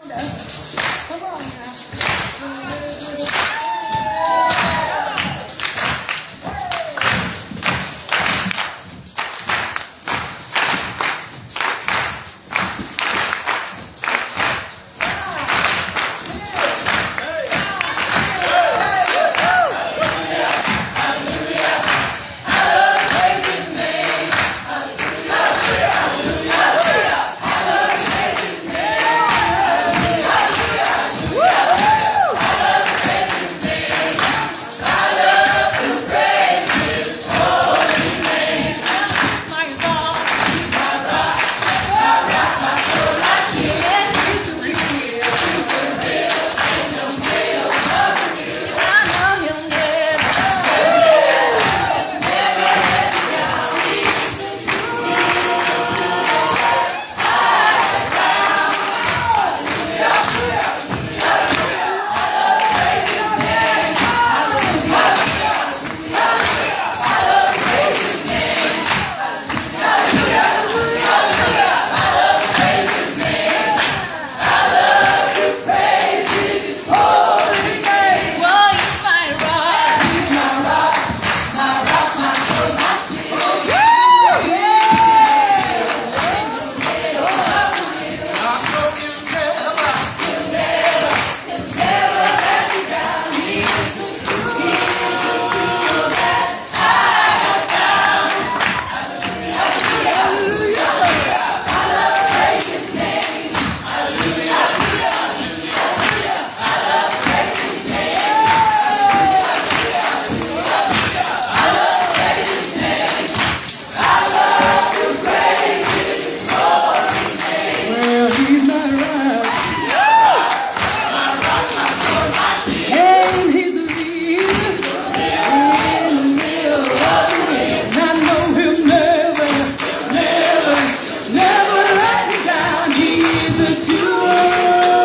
好的，好 to you.